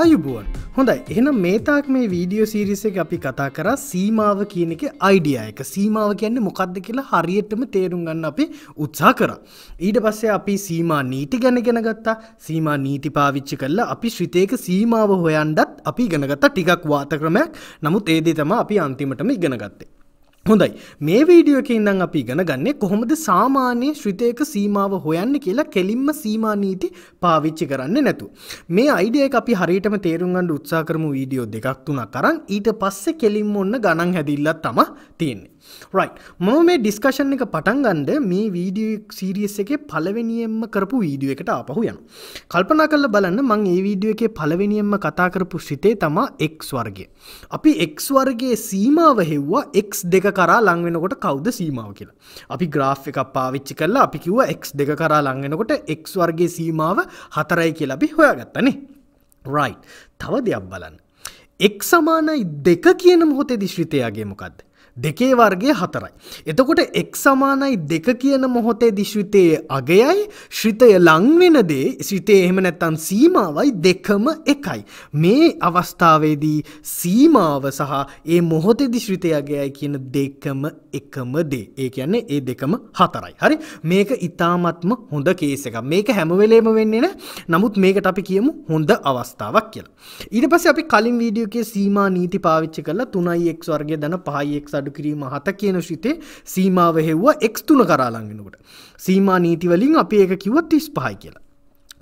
අයුබුවන් හොඳයි. එහෙනම් මේතාක් මේ වීඩියෝ සිරිස එක අපි කතා කර සීමාව කියන එක අයිඩිය එක. සීමාව කියන්නේ මොකක්ද කියලා හරියටම තේරුම් ගන්න අපි උත්සා කර. ඊට පස්සේ අපි සීමා නීති ගැන ගෙන ගත්තා. සීමා නීති පාවිච්චි කරලා අපි ශ්‍රිතයක සීමාව හොයන්ඩත් අපි ගෙනගත්ත ටිකක් වාත ක්‍රමයක් නමුත් ඒදේ තම අපි අන්තිමටම ඉගෙන ගත්තේ. හොඳයි මේ වීඩියෝ එක ඉඳන් අපි ඉගෙන ගන්නේ කොහොමද සාමාන්‍ය ශ්‍රිතයක සීමාව හොයන්න කියලා කෙලින්ම සීමා නීති පාවිච්චි කරන්න නැතු. මේ අයිඩිය එක අපි හරියටම තේරුම් ගන්න උත්සාහ කරමු වීඩියෝ දෙකක් තුනක් අරන් ඊට පස්සේ කෙලින්ම ඔන්න ගණන් හැදිල්ලක් තමයි තියෙන්නේ. රයි් මම මේ ඩිස්කශන් එක පටන්ගන්ඩ මේ වීඩියෝ සීරියස් එක පලවෙනියෙන්ම කරපු වීඩියෝ එකට අපහු යන කල්පනා කල්ල බලන්න මං ඒ වීඩියෝ එක පලවෙනියෙන්ම කතා කරපු සිතේ තමා එක් වර්ගේ අපි එක් වර්ගේ සීමාව හෙව්වා එක් දෙක කරා ලංවෙනකොට කවුද සීමාව කියලා? අපි ග්‍රාෆ් එකක් පාවිච්චි කරලා අපි කිව්ව එක් දෙක කරා ලංවෙනකොට එක් වර්ගේ සීමාව හතරයි කියලා අපි හොයාගත්තනේ රයි් තව දෙයක් බලන්න. එක් සමානයි දෙක කියන මොහොතේ දිශ්‍රිතයාගේ මොකක්ද දෙකේ වර්ගය හතරයි. එතකොට එක් සමානයි දෙක කියන මොහොතේ දිශ්විතයේ අගයයි ශ්‍රිතය ලංවෙනදේ ශ්‍රිතය එහෙම නැත්තන් සීමාවයි දෙකම එකයි. මේ අවස්ථාවේදී සීමාව සහ ඒ මොහොතෙදි ශ්‍රිතයගේයි කියන දෙකම එකම දේ ඒ කියන්නේ ඒ දෙකම හතරයි. හරි මේක ඉතාමත්ම හොඳ කේස එක මේක හැමවෙලේම වෙන්නේ නෑ නමුත් මේකට අපි කියමු හොඳ අවස්ථාවක් කියලා. ඊට පස්සේ අපි කලින් වීඩියෝකේ සීමා නීති පාවිච්චි කරලා 3x වර්ගය දන 5x අඩු කිරීම හත කියන ශ්‍රිතේ සීමාව හෙව්වා x තුන කරා ලං වෙනකොට. සීමා නීති වලින් අපි ඒක කිව්වා 35 කියලා.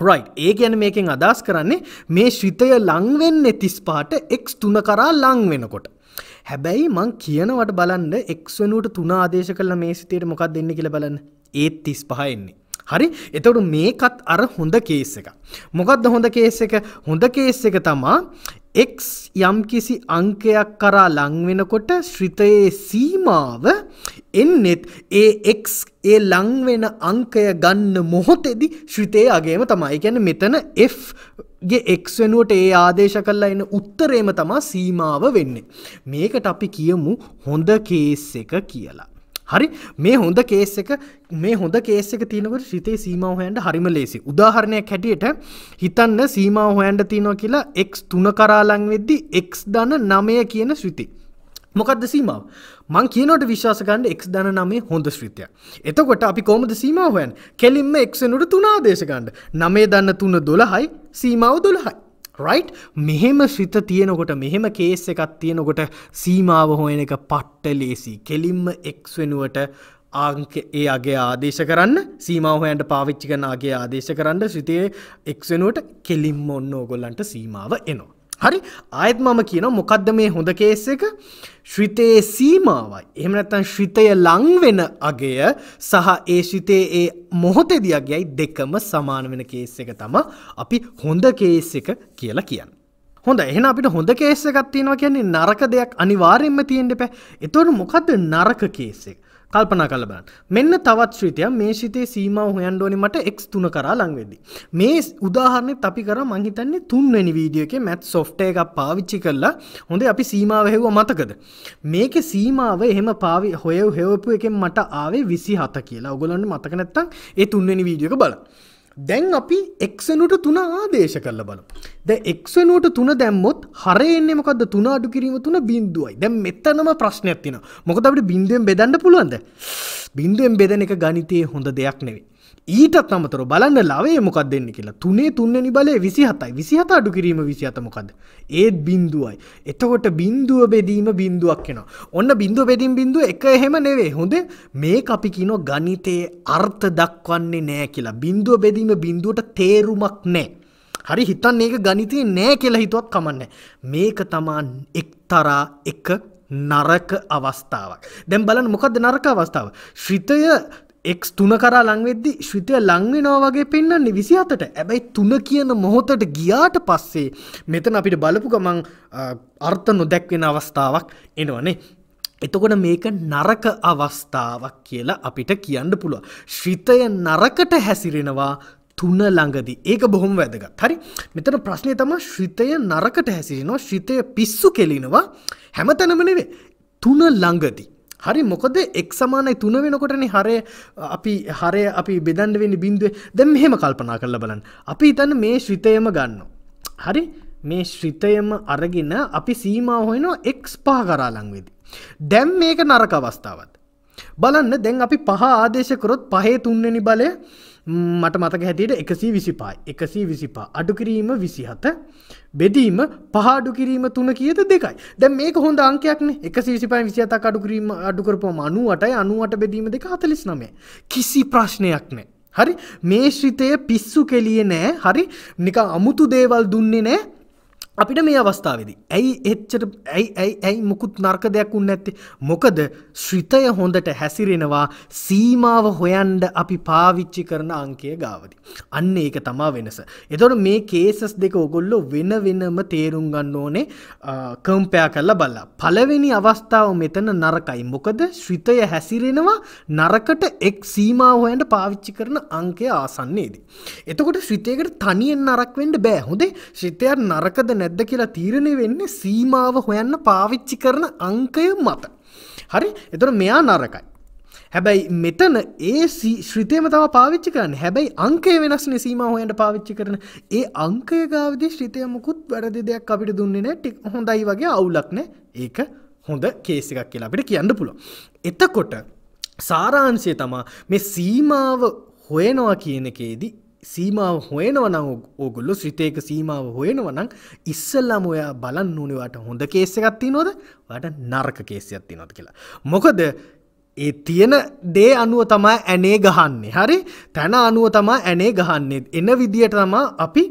රයි් ඒ ගැන මේකෙන් අදස් කරන්නේ මේ ශ්‍රිතය ලංවෙන්නේ තිස් පාට එක් තුන කරා ලං වෙනකොට. හැබැයි මං කියනවට බලන්න එක්වනුවට තුන ආදේශ කල මේ සිතයට මොකක් දෙන්න කියල බලන්න ඒත් තිස් පහෙන්නේ. හරි එතවට මේකත් අර හොඳ කේස් එක. මොකක්ද හොඳ කේස් එක හොඳ කේස් එක තමා X යම්කිසි අංකයක් කරා ලංවෙනකොට ශ්‍රිතයේ සීමාව එන්නෙත් ඒ X ඒ ලංවෙන අංකය ගන්න මොහොතෙදි ශ්‍රිතය අගේම තමයි ගැන මෙතන F ගේ එක් වෙනුවට ඒ ආදේශ කල්ලා එන්න උත්තරේම තමා සීමාව වෙන්නේ. මේකට අපි කියමු හොඳ කේස් එක කියලා. හරි මේ හොඳ කේස් එක මේ හොඳ කේස් එක තියනකට ශිතේ සීමාව හොයන්ට හරිම ලේසි උදාහරණයක් හැටියට හිතන්න සීමාව හොයන්ට තියනවා කියලා එක් තුන කරාලං වෙද්දි එක් දන්න නමය කියන ශ්‍රිති. මොකක්ද සීමාව මං කියනට විශ්වාසකන්ට එක් දන නමේ හොඳ ශ්‍රිතය. එතකොට අපි කොමද සීමාවහයන් කෙලින්ම එක්සනුට තුනාදේශකන්ට නමේ දන්න තුන දොළහයි සීමාව දොළහයි. රයිට් මෙහෙම ශ්‍රිත තියෙනකොට මෙහෙම කේස් එකක් තියෙනකොට සීමාව හොයන එක පට්ට ලේසි කෙලින්ම එක් වෙනුවට ආංක ඒ අගේ ආදේශ කරන්න සීමාවහයන්ට පාවිච්චි කනගේ ආදේශ කරන්න ශ්‍රිතය එක් වෙනුවට කෙලින්ම ඔන්න ඕගොල්ලන්ට සීමාව එනවා. හරි ආයත් මම කියන මොකක්ද මේ හොඳ කේස් එක ශ්‍රිතයේ සීමාවයි එහෙම නැත්තන් ශ්‍රිතය ලංවෙන අගය සහ ඒ ශ්‍රිතේ ඒ මොහොතෙදියගේයි දෙකම සමාන වෙන කේස් එක තම අපි හොඳ කේස් එක කියලා කියන්න. හොඳ එහෙන අපිට හොඳ කේස එකත් තියෙනවා කියන්නේ නරක දෙයක් අනිවාර්යෙන්ම තියෙන්න එපා. එතකොට මොකද්ද නරක කේස් එක? කල්පනා කළ බලන්න. මෙන්න තවත් ශ්‍රිතයක් මේ ශ්‍රිතේ සීමාව හොයන්න ඕනේ මට x තුන කරා ලං වෙද්දි. මේ උදාහරණෙත් අපි කරා මං හිතන්නේ තුන්වෙනි වීඩියෝ එකේ math software එකක් පාවිච්චි කරලා හොඳේ අපි සීමාව හෙව්වා මතකද? මේකේ සීමාව එහෙම පාවි හොයව හෙවපු එකෙන් මට ආවේ 27 කියලා. ඔයගොල්ලන්ට මතක නැත්තම් ඒ තුන්වෙනි වීඩියෝ එක බලන්න. දැන් අපි එක්සනුට තුන ආදේශ කරල බලු. ද එක්වනුවට තුන දැම්මොත් හරෙන්නේ මොකද තුන අඩු කිරීම තුන බින්දුවයි දැම් මෙත්තනම ප්‍රශ්නයක් තින මොකද අපට බින්දුවෙන් බෙදන්න පුළුවන්ද? බින්දුවෙන් බෙදන එක ගනිතය හොඳ දෙයක් නෙවේ ඊටත් අමතර බලන්න ලවේ මොකක් දෙන්න කියලා. තුනේ තුන්වැනි බලය විසි හතයි විසි හත අඩු කිරීම විසි අත මොකද ඒත් බින්දුවයි එතකොට බින්දුව බෙදීම බින්දුවක් කෙන ඔන්න බින්දුව බෙදිම් බින්දුව එක එහෙම නෙවේ හොඳ මේ අපි කිනො ගනිතයේ අර්ථ දක්වන්නේ නෑ කියලා. බින්දුව බෙදීම බින්දුවට තේරුමක් නෑ. හරි හිතන් ඒක ගනිතය නෑ කියලා හිතුවත් කමන්න මේක තමාන් එක්තරා එක නරක අවස්ථාවක්. දැම් බලන්න මොකක්ද නරක අවස්ථාව? ශ්‍රිතය එක් තුන කරා ලංවෙද්දි ශ්‍රිතය ලංවෙනවා වගේ පෙන්න්නන්නේ විසි අතට ඇබැයි තුන කියන මොහොතට ගියාට පස්සේ මෙතන අපිට බලපු ගමන් අර්ථ නොදැක්වෙන අවස්ථාවක් එනවනේ. එතකොට මේක නරක අවස්ථාවක් කියලා අපිට කියන්න පුළුව. ශ්‍රිතය නරකට හැසිරෙනවා තුන ළඟදි. ඒක බොහොම වැදගත්. හරි? මෙතන ප්‍රශ්නය තම ශ්‍රිතය නරකට හැසිරෙනවා ශ්‍රිතය පිස්සු කෙලිනවා. හැමතැනම නෙවේ තුන ළඟදී. හරි මොකද එක් සමානයි තුන වෙනකොටන හරය අපි හරය අපි බෙදන්ඩ වෙනි බින්දුවේ දැම් මෙහෙම කල්පනා කරල බලන්න අපි ඉතන්න මේ ශ්‍රිතයම ගන්න. හරි මේ ශ්‍රිතයම අරගෙන අපි සීමා හොයනවා එක්ස් පහ කරාලංවෙදි. දැම් මේක නරක අවස්ථාවත්. බලන්න දැන් අපි පහ ආදේශකරොත් පහේ තුන්වැනි බලය මට මතක හැටියට එකසී විසිපායි එකසී විසිපා. අඩුකිරීම විසිහත. බෙදීම පහඩු කිරීම තුන කියද දෙකයි. දැ මේක හොඳ අංකයක්න. එක සිසිපයි විසිත අඩුකිරීම අඩුකරපම අනුවටයි. අනුවට බෙදීම දෙක හතලිස් නමේ කිසි ප්‍රශ්නයක් නෑ. හරි? මේ ශ්‍රිතය පිස්සු කෙලිය නෑ. හරි? නික අමුතු දේවල් දුන්නේ නෑ. අපිට මේ අවස්ථාවදි. ඇයි එච්චට ඇයි ඇයි ඇයි මුකුත් නර්ක දෙයක් උන්න ඇත්තේ. මොකද ශ්‍රිතය හොඳට හැසිරෙනවා සීමාව හොයන්ඩ අපි පාවිච්චි කරන අංකය ගාවදි. අන්න ඒක තමා වෙනස. එතොට මේ කේසස් දෙක ඔගොල්ලො වෙන වෙනම තේරුම් ගන්න ඕනේ කම්පයා කරලා බල්ලා. පලවෙනි අවස්ථාව මෙතන නරකයි. මොකද ශ්‍රිතය හැසිරෙනවා නරකට එක් සීමාව හොයන්ට පාවිච්චි කරන අංකය ආසන්නේදී. එතකොට ශ්‍රිතයකට තනියෙන් නරක්වෙන්ට බෑ හොදේ ශ්‍රිතයක් නරකද නැ නැද්ද කියලා තීරණය වෙන්නේ සීමාව හොයන්න පාවිච්චි කරන අංකය මත. හරි එතොට මෙයා නරකයි. හැබැයි මෙතන ඒ ශ්‍රිතයම තම පාවිච්චි කරන්න හැබැයි අංකය වෙනස්න සීම හොයන්ට පාවිච්චි කරන ඒ අංකය ගාවදි ශ්‍රිතයමකුත් වැරදි දෙයක් අපිට දුන්නේ නෑ ටික් හොඳයි වගේ අවුලක්න ඒක හොඳ කේසි එකක් කියලා අපිට කියන්න පුළො. එතකොට සාරාංශය තමා මේ සීමාව හොයනවා කියන එකේදී සීමාව හොයනවනං ඕගොල්ලො ශ්‍රිතයක සීමාව හොයනවනං ඉස්සල්ලාම ඔයා බලන්න ඕනවාට හොඳ කේස එකත්ති නොද වට නර්ක කේසියත්ති නොත් කියලා. මොකද ඒ තියෙන දේ අනුව තමා ඇනේ ගහන්නේ. හරි? තැන අනුව තමා ඇනේ ගහන්නේ. එන විදියට තමා අපි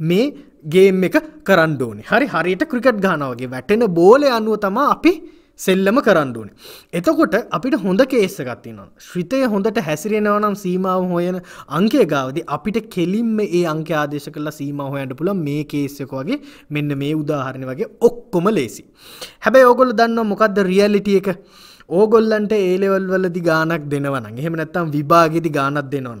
මේ ගේම් එක කරන්ඩෝනි හරි? හරියට ක්‍රිකට් ගානාවගේ වැටෙන බෝලය අනුව තමා අපි සෙල්ලම කරන්නුවනේ. එතකොට අපිට හොඳ කේස්සගත්ති නවා. ශ්‍රිතය හොඳට හැසිරෙනවනම් සීමාව හොයන අංකය ගාවද අපිට කෙලින්ම ඒ අංක ආදේශ කලා සීම හොයන්ට පුළ මේ කේස්සක වගේ මෙන්න මේ උදාහරණ වගේ ඔක්කොම ලේසි. හැබැයි ඕගොල දන්න මොකක්ද රියලිටිය එක ඕගොල්ලන්ට ඒලෙවල් වලදි ගානක් දෙනවන එහෙම නැත්තම් විභාගෙදි ගානක් දෙනවන.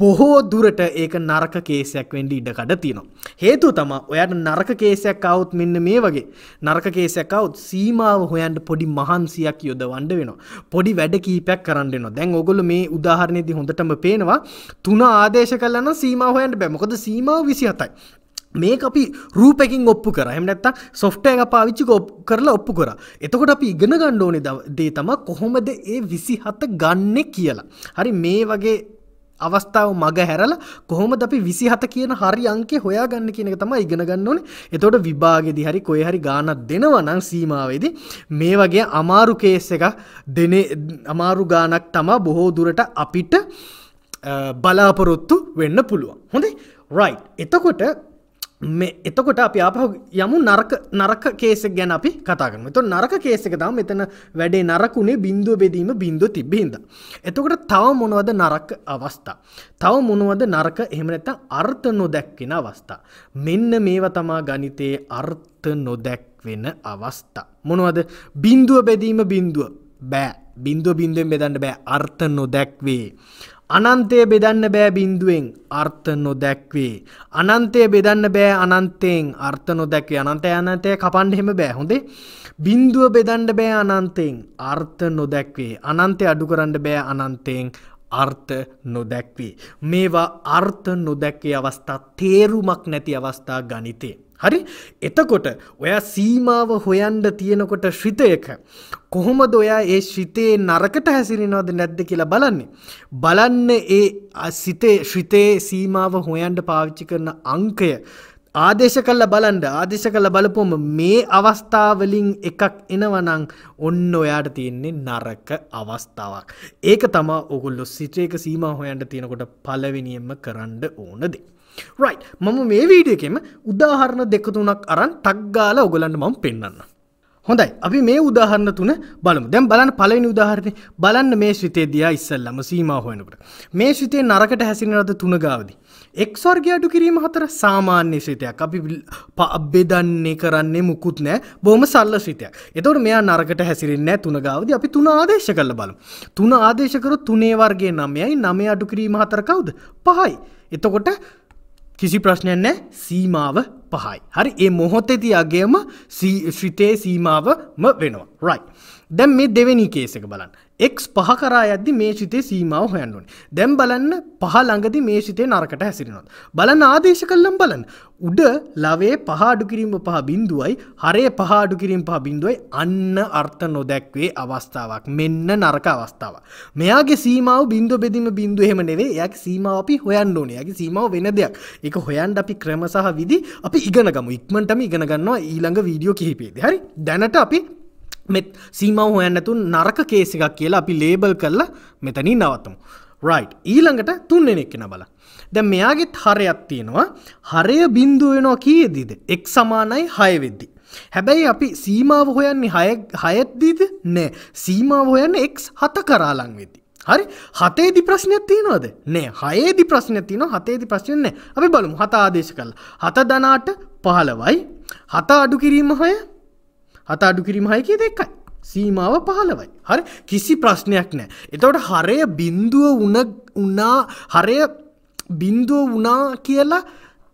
බොහෝ දුරට ඒක නරක කේසයක් වෙන්ඩ ඉඩකඩ තියනවා. හේතු තම ඔයට නරක කේසයක් අවුත් මෙන්න මේ වගේ නරක කේසයක් අවුත් සීමාව හොයන්ට පොඩි මහන්සියක් යොද වන්ඩ වෙනවා. පොඩි වැඩ කීපයක් කරන්නනවා දැන් ඔගොල මේ උදාහරණයේදි හොඳටම පේනවා තුන ආදේශ කලන්න සීම හොයන්ට බැමකොද සීමාව විසි හතයි. මේක අපි රූපකින් ඔප්පු කර. එම නැත්තා සොෆ්ටය එක පාවිච්චි ඔප් කරලා ඔප්පු කර. එතකොට අපි ඉගෙන ගණ්ඩෝනෙ දේ තම කොහොමද ඒ විසි හත ගන්න කියලා. හරි මේ වගේ අවස්ථාව මග හැරල කොහොම අපි විසි හත කියන හරි අංකේ හොයා ගන්න කියන තම ඉගෙන ගන්න ඕන. එතොට විභාගෙදි හරි කොය හරි ගානත් දෙනවනං සීමාවේදි මේ වගේ අමාරු කේස් එක දෙන අමාරු ගානක් තමා බොහෝ දුරට අපිට බලාපොරොත්තු වෙන්න පුළුවන්. හොඳේ? රයි් එතකොට මේ එතකොට අපි අපහ යමු නරක නරක කේසක් ගැන අපි කතාගන්න තු නරක කේසක තම මෙතන වැඩේ නරකුණේ බින්දුව බෙදීම බින්දුව තිබ්බහිද. එතකොට තව මොනවද නරක අවස්ථා. තව මොනුවද නරක එහෙමනැත අර්ථ නොදැක්වෙන අවස්ථා. මෙන්න මේව තමා ගනිතයේ අර්ථ නොදැක්වෙන අවස්ථා. මොනවද බින්දුව බෙදීම බින්දුව බෑ බින්දුව බින්දුවෙන් බෙදන්න බෑ අර්ථ නොදැක්වේ. අනන්තය බෙදන්න බෑ බින්දුවෙන් අර්ථ නොදැක්වේ. අනන්තය බෙදන්න බෑ අනන්තයෙන් අර්ථ නොදැක්වේ අනන්තය අනතය කපන්ඩ හෙම බෑ හොඳේ. බින්දුව බෙදන්ඩ බෑ අනන්තයෙන් අර්ථ නොදැක්වේ. අනන්තය අඩු කරන්න බෑ අනන්තයෙන් අර්ථ නොදැක්වේ. මේවා අර්ථ නොදැක්වේ අවස්ථා තේරුමක් නැති අවස්ථා ගනිතේ. හරි එතකොට ඔයා සීමාව හොයන්ඩ තියෙනකොට ශ්‍රිතයක කොහොමද ඔයා ඒ ශ්‍රිතයේ නරකට හැසිරෙනවද නැද්ද කියලා බලන්නේ. බලන්න ඒ සිතේ ශ්‍රිතයේ සීමාව හොයන්ඩ පාවිච්චි කරන අංකය ආදේශ කල්ල බලන්ඩ ආදේශ කළ බලපොම මේ අවස්ථාවලින් එකක් එනවනං ඔන්න ඔයාට තියෙන්නේ නරක අවස්ථාවක්. ඒක තමා ඔගුල්ලො සිටේක සීම හොයන්ට තියෙනකොට පලවිනියෙන්ම කරන්න ඕනදේ. රයි් මම මේ වීඩියකෙම උදාහරණ දෙකතුනක් අරන් ටක්ගාල ඔගලන්න මම පෙන්න්න. හොඳයි. අපි මේ උදාහරන්න තුන බලමු. දැම් බලන්න පලනි උදාහරණය බලන්න මේ ශ්‍රිතේ දයා ඉස්සල්ලම සීම හොයනකට. මේ ශ්‍රිතේ නරකට හැසිනරද තුන ගාවදි. එක්වර්ග අඩු කිරීම හතර සාමාන්‍ය ශ්‍රිතයක්. අපි අබ්බෙදන්නේ කරන්නේ මුකුත් නෑ. බොහම සල්ල ශ්‍රිතයක්. එතවට මෙයා නරකට හැසිරෙන්නේ තුන ගාවද. අපි තුන ආදේශ කල බලු තුන ආදේශකරු තුනේ වර්ගේ නමයයි. නමය අඩු කිරීම හතර කවුද? පහයි. එතකොට කිසි ප්‍රශ්නයක් නෑ. සීමාව පහයි. හරි ඒ මොහොතෙති අගේම ශ්‍රිතේ සීමාවම වෙනවා. රයි. දැම් මේ දෙවැනි කේසක බලන්න. එක් පහ කරා ඇද්දි මේ සිතේ සීමාව හොයන්නුවනේ දැම් බලන්න පහ ළඟදි මේ සිතේ නරකට හැසිරෙනොත් බලන්න ආදේශ කල්ලම් බලන්න. උඩ ලවේ පහඩු කිරීම පහ බින්දුවයි හරේ පහඩු කිරීම පහ බින්දුවයි අන්න අර්ථ නොදැක්වේ අවස්ථාවක්. මෙන්න නරක අවස්ථාව මෙයාගේ සීමාව බින්දු බෙදීම බින්දු එහෙම නෙවේ යක් සීමාව අපි හොයන්න ඕනේ. යගේ සීමාව වෙන දෙයක්. එක හොයන්ට අපි ක්‍රම සහ විදි අපි ඉගෙන ගමු. ඉක්මටම ඉගෙන ගන්නවා ඊළඟ වීඩියෝ කිහිපේද හරි? දැනට අපි මෙත් සීමාව හොයන්නතු නරක කේස එකක් කියලා අපි ලේබල් කරලා මෙතනින් නවත්තමු. රයි් ඊළඟට තුන්නෙනෙක්කෙන බල. දැ මෙයාගෙත් හරයක් තියෙනවා. හරය බින්දුව වෙනවා කියේදීද? එක් සමානයි හයවෙද්දි. හැබැයි අපි සීමාව හොයන්නේ හය හයත්දීද නෑ. සීමාව හොයන්න එක් හත කරාලං වෙදදි. හරි? හතේදි ප්‍රශ්නයක් තියනවද? නෑ. හයේදි ප්‍රශ්න තියන හතේදි ප්‍රශ්නය අපි බලමු. හත ආදේශ කළ හත දනාට පහලවයි හත අඩු කිරීම හොය හත අඩු කිරීම හය කිය දෙකයි. සීමාව පහලවයි. හරි කිසි ප්‍රශ්නයක් නෑ. එතවට හරය බින්දුව උන උනා හරය බින්දුව වනා කියලා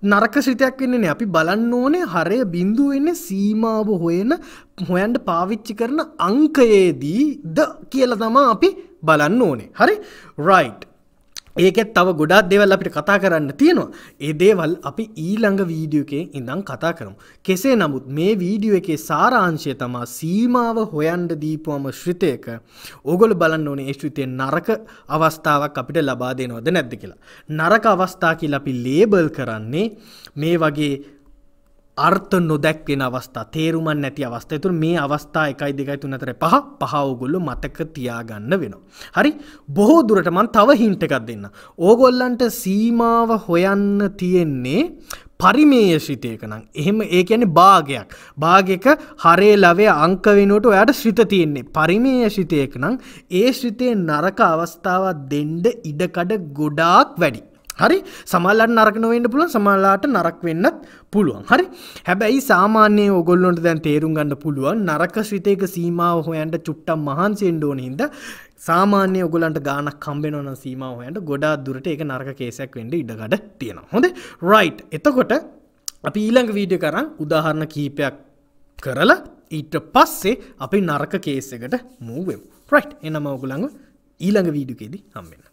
නරක සිතයක් වෙන්නේ අපි බලන්න ඕනේ හරය බින්දුව වෙන්නේ සීමාව හොයන හොයන්ට පාවිච්චි කරන අංකයේදී ද කියල තමා අපි බලන්න ඕනේ හරි රයිට් ඒකෙත් තව ගොඩක් දෙවල් අපිට කතා කරන්න තියෙනවා. ඒ දේවල් අපි ඊළඟ වීඩියෝ එකේ ඉඳන් කතා කරමු. කෙසේ නමුත් මේ වීඩියෝ එකේ සාරාංශය තමා සීමාව හොයන්න දීපුවම ශ්‍රිතයක ඕගොල්ලෝ බලන්න ඕනේ ඒ ශ්‍රිතේ නරක අවස්ථාවක් අපිට ලබා දෙනවද නැද්ද කියලා. නරක අවස්ථා කියලා අපි ලේබල් කරන්නේ මේ වගේ අර්ථ නොදැක්වෙන අවස්ථා තේරුමන් නැති අවස්ථා තුර මේ අවස්ථා එකයි දෙකයි තුන අතර පහ පහ ඕගොල්ලෝ මතක තියාගන්න වෙනවා. හරි බොහෝ දුරට මං තව හින්ට එකක් දෙන්න. ඕගොල්ලන්ට සීමාව හොයන්න තියෙන්නේ පරිමේය ශ්‍රිතයක නම් එහෙම ඒ කියන්නේ භාගයක් භාගයක හරේ ලවේ අංක වෙනුවට ඔයාට ශ්‍රිත තියෙන්නේ පරිමේය ශ්‍රිතයක නම් ඒ ශ්‍රිතයේ නරක අවස්ථාවක් දෙන්න ඉඩකඩ ගොඩාක් වැඩි. හරි? සමල්ලට නරක නොවෙන්න පුළුවන් සමල්ලාට නරක් වෙන්නත් පුළුවන්. හරි? හැබැයි සාමාන්‍යය ඔගොල්ලොන්ට දැන් තේරුම් ගන්න පුළුවන් නරක ශ්‍රිතයක සීමාව හොයන්ට චුට්ටම් මහන්සෙන්ඩෝන හිද සාමාන්‍ය ඔගලන්ට ගානක් කම්බෙනවන සීමාව හොයන්ට ගොඩා දුරට එක නරක කේසයක් වෙන්ඩ ඉඩගඩ තියෙනවා. හොඳ? රයිට් එතකොට අපි ඊළඟ වීඩිය කරන්න උදාහරණ කීපයක් කරලා ඊට පස්සේ අපි නරක කේසකට මූවෙම් රයිට් එනම ඔගුළඟ ඊළඟ වීඩියකෙදී හම්බෙන